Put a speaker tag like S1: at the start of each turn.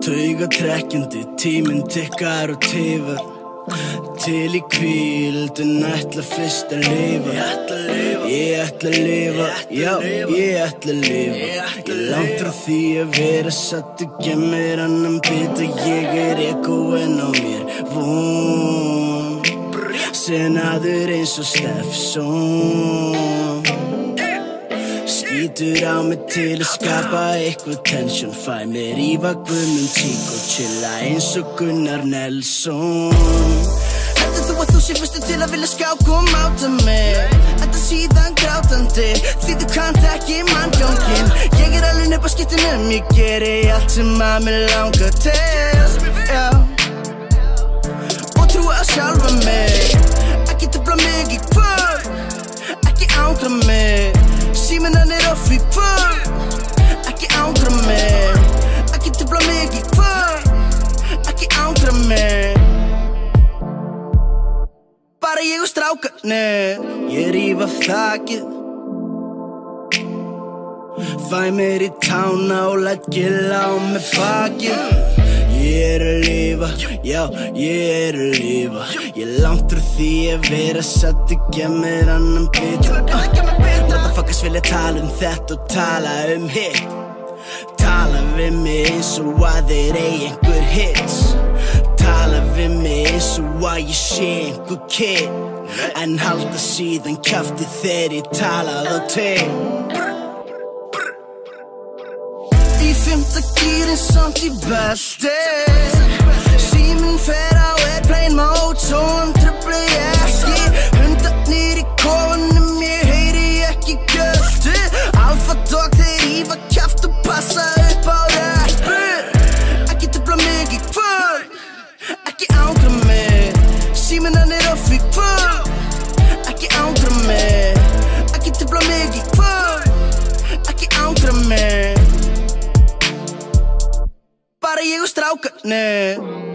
S1: Tauga trekkjandi, tíminn tikkar og tifar. Til í kvíldun ætla fyrst að lifa. Ég ætla að lifa, já, ég ætla að lifa. Ég langt frá því að vera satt og gemmir annan bita Ég er ekoinn á mér. Von. Senaður eins og Steffson Skítur á mig til að skapa eitthvað tension. Fæ mér í vagnum tík og chilla eins og Gunnar Nelson. Heldur þú að þú sé fyrstu til að vilja skák og máta mig? Þetta síðan grátandi Því þú kannt ekki manngangin Ég er alveg nefn á skiptinum Ég geri allt sem að mér langar til. Já Bara ég og strákarnir Ég ríf af þakið Fæ mér í tána og læt gilla á með bakið. Ég er að lifa, já, ég er að lifa. Ég langt frá því að vera satt og gemmir annan bita Motherfuckers vilja tala um þetta og tala um hitt. Tala við mig eins og að þeir eigi einhver hits. Tala við mig eins og að ég sé einhver kid En halda síðan kjafti þegar ég tala þá til Í fymta gýrin samt í belti. Síminn fer á airplane mode Svo hann mig Bara ég og strákarnir